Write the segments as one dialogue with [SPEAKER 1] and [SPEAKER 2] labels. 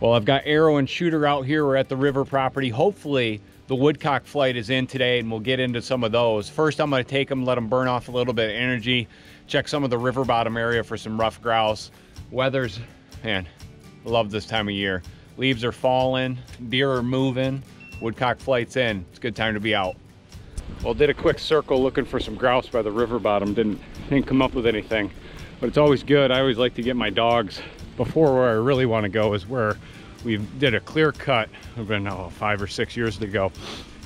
[SPEAKER 1] Well, I've got Arrow and Shooter out here. We're at the river property. Hopefully the woodcock flight is in today and we'll get into some of those. First, I'm gonna take them, let them burn off a little bit of energy, check some of the river bottom area for some ruffed grouse. Weather's, man, love this time of year. Leaves are falling, deer are moving, woodcock flight's in. It's a good time to be out. Well, did a quick circle looking for some grouse by the river bottom. Didn't, didn't come up with anything, but it's always good. I always like to get my dogs before where I really want to go is where we did a clear cut. It's been oh, five or six years ago,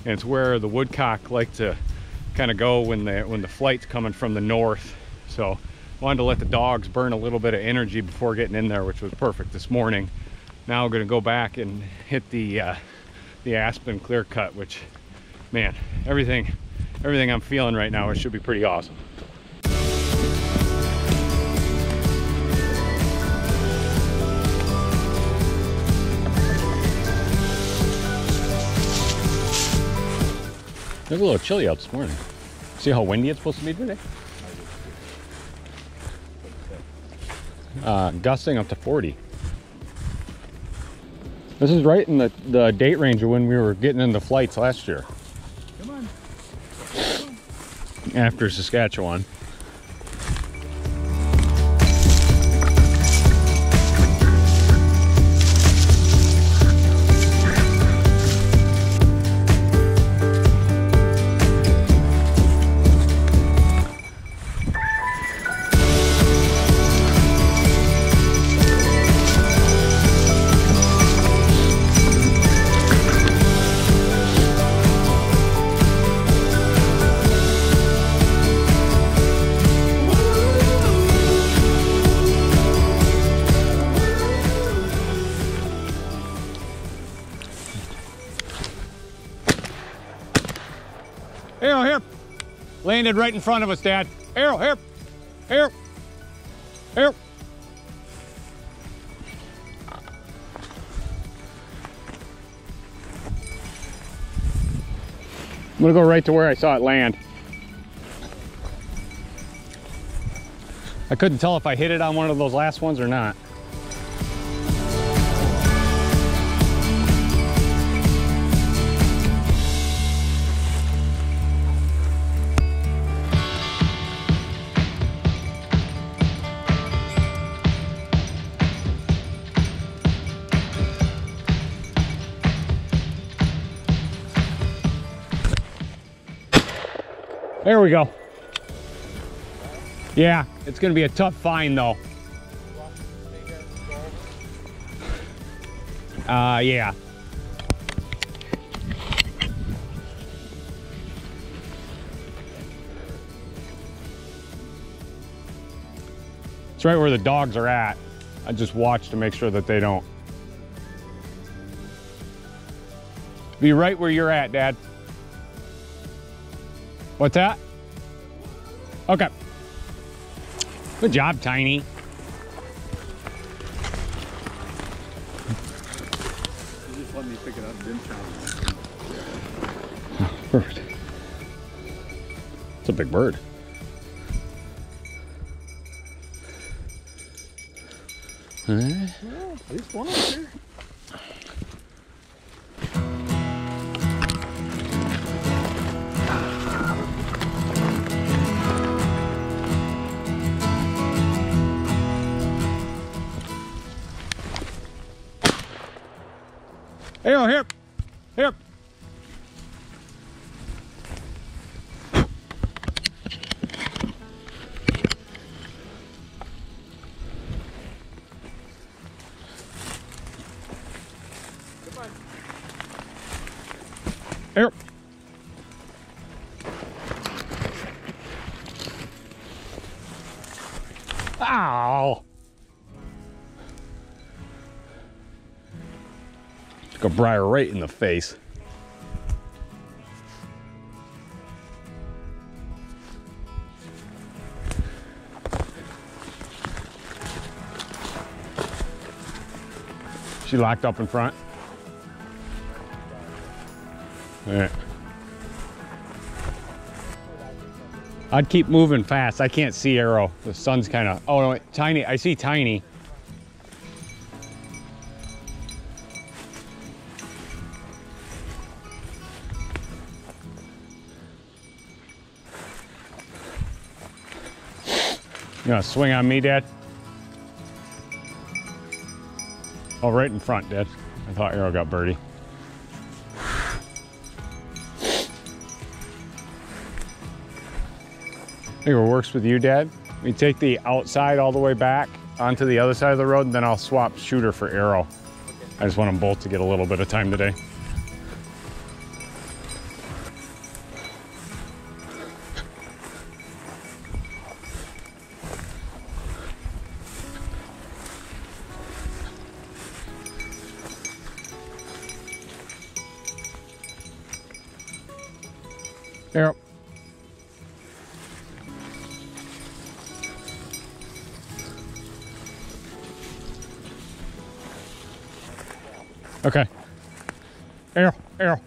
[SPEAKER 1] and it's where the woodcock like to kind of go when the when the flight's coming from the north. So wanted to let the dogs burn a little bit of energy before getting in there, which was perfect this morning. Now we're gonna go back and hit the uh, the Aspen clear cut, which man, everything everything I'm feeling right now, it should be pretty awesome. It's a little chilly out this morning. See how windy it's supposed to be today? Uh, gusting up to 40. This is right in the, the date range of when we were getting into flights last year.
[SPEAKER 2] Come on.
[SPEAKER 1] After Saskatchewan. Landed right in front of us, Dad. Arrow here. here, Arrow. I'm gonna go right to where I saw it land. I couldn't tell if I hit it on one of those last ones or not. There we go. Yeah, it's gonna be a tough find though. Uh, yeah. It's right where the dogs are at. I just watch to make sure that they don't. Be right where you're at, Dad. What's that? Okay. Good job, Tiny.
[SPEAKER 2] You just let me pick it up, didn't you?
[SPEAKER 1] Bird. It's a big bird. Huh?
[SPEAKER 2] Well, at least one up there.
[SPEAKER 1] Arrow, here. Here. Arrow. Ow. Took a briar right in the face. She locked up in front. All right. I'd keep moving fast. I can't see arrow. The sun's kind of, oh no, tiny. I see tiny. Gonna swing on me, Dad? Oh, right in front, Dad. I thought Arrow got birdie. Think what works with you, Dad? We take the outside all the way back onto the other side of the road, and then I'll swap shooter for arrow. I just want them both to get a little bit of time today. Arrow. Okay. Arrow, arrow.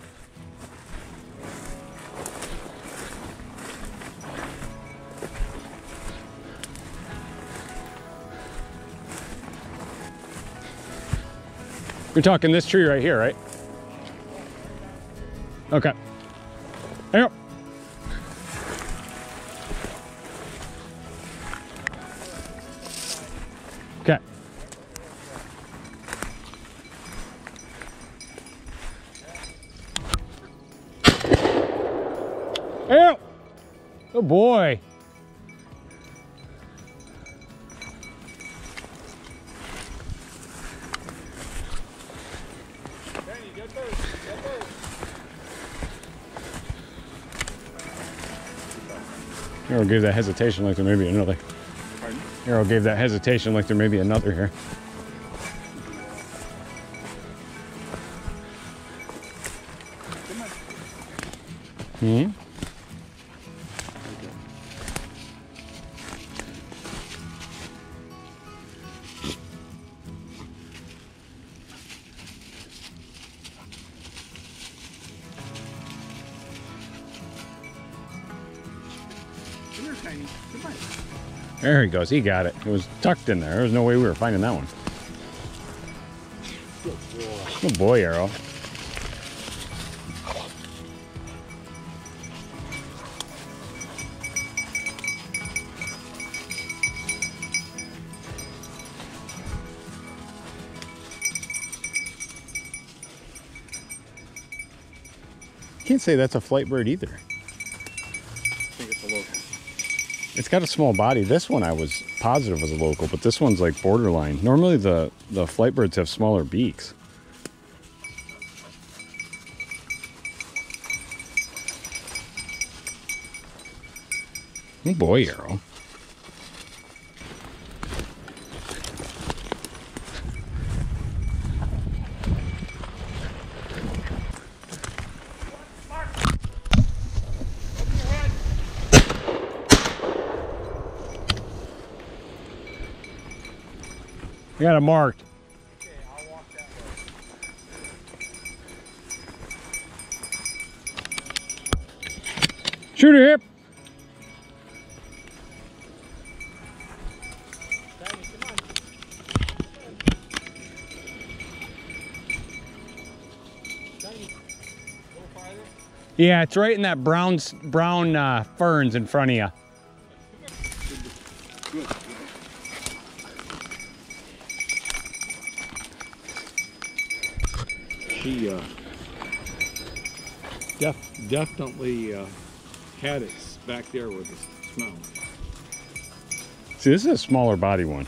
[SPEAKER 1] We're talking this tree right here, right? Okay. Arrow. Boy. Arrow gave that hesitation like there may be another.
[SPEAKER 2] Pardon?
[SPEAKER 1] Arrow gave that hesitation like there may be another here. There he goes. He got it. It was tucked in there. There was no way we were finding that one. Good boy, Arrow. Can't say that's a flight bird either.
[SPEAKER 2] I think it's a local.
[SPEAKER 1] It's got a small body. This one I was positive was a local, but this one's like borderline. Normally the the flight birds have smaller beaks. Oh boy, Arrow. Got it marked. Shooter hip. Yeah, it's right in that brown brown uh, ferns in front of you.
[SPEAKER 2] She uh, def definitely uh, had it back there with the smell.
[SPEAKER 1] See, this is a smaller body one.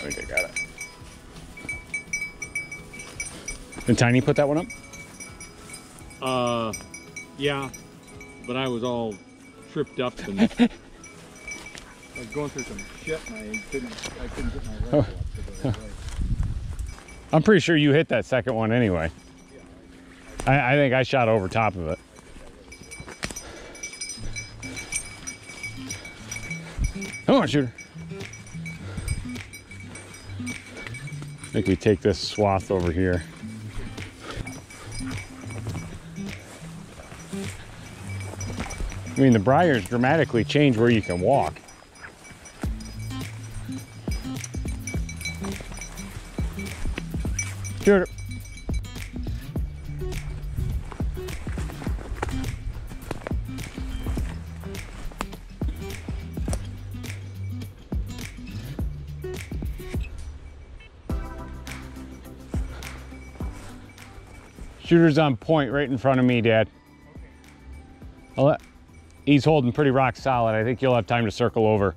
[SPEAKER 1] I think I got it. Did Tiny put that one up?
[SPEAKER 2] Uh, yeah, but I was all tripped up and I was going through some shit and I couldn't, I couldn't get my rifle up to the right.
[SPEAKER 1] I'm pretty sure you hit that second one anyway. I, I think I shot over top of it. Come on, shooter. I think we take this swath over here. I mean, the briars dramatically change where you can walk. Sure. Shooter's on point right in front of me, Dad. Okay. He's holding pretty rock solid. I think you'll have time to circle over.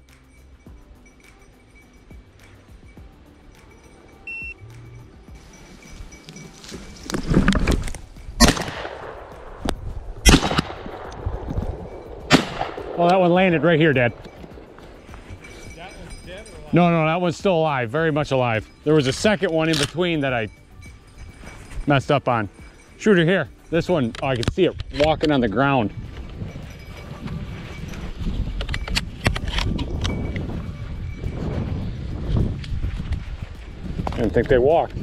[SPEAKER 1] Landed right here, Dad. No, no, that one's still alive, very much alive. There was a second one in between that I messed up on. Shooter here. This one, oh, I can see it walking on the ground. I didn't think they walked.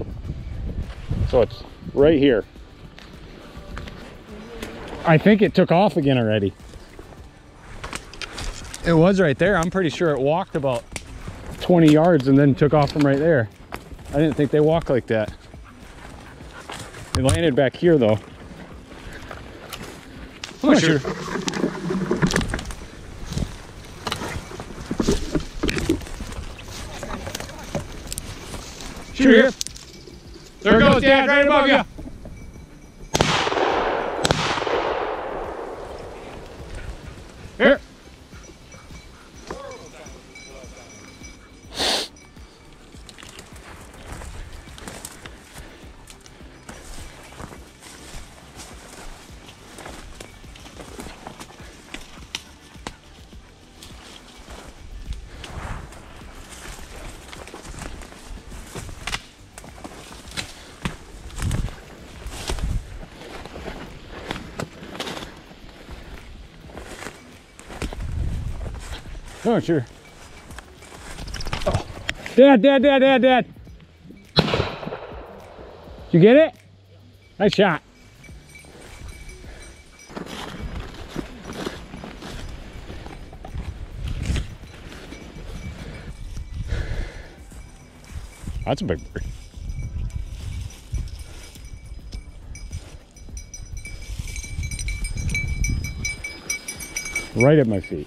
[SPEAKER 1] So it's right here. I think it took off again already. It was right there. I'm pretty sure it walked about 20 yards and then took off from right there. I didn't think they walk like that. They landed back here though. Oh, sure. Sure here. There it goes, Dad, right above you. Here. Oh, sure. Oh. Dad, dad, dad, dad, dad. You get it? Nice shot. That's a big bird. Right at my feet.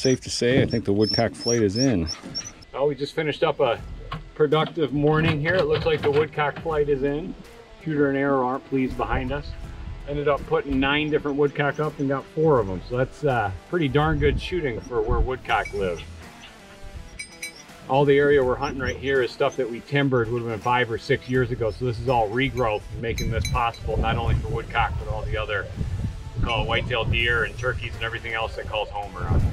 [SPEAKER 1] Safe to say, I think the woodcock flight is in. Oh, we just finished up a productive morning here. It looks like the woodcock flight is in. Shooter and arrow aren't pleased behind us ended up putting nine different woodcock up and got four of them. So that's uh, pretty darn good shooting for where woodcock live. All the area we're hunting right here is stuff that we timbered would have been five or six years ago. So this is all regrowth making this possible, not only for woodcock, but all the other, we call it white-tailed deer and turkeys and everything else that calls home around here.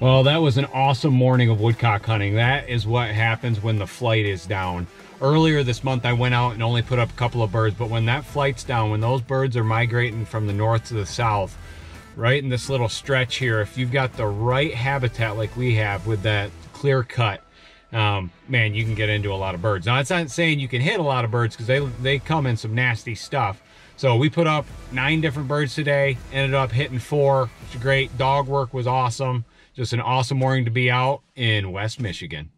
[SPEAKER 1] Well, that was an awesome morning of woodcock hunting. That is what happens when the flight is down. Earlier this month, I went out and only put up a couple of birds, but when that flight's down, when those birds are migrating from the north to the south, right in this little stretch here, if you've got the right habitat like we have with that clear cut, um, man, you can get into a lot of birds. Now, it's not saying you can hit a lot of birds because they, they come in some nasty stuff. So we put up nine different birds today, ended up hitting four. It's great. Dog work was awesome. Just an awesome morning to be out in West Michigan.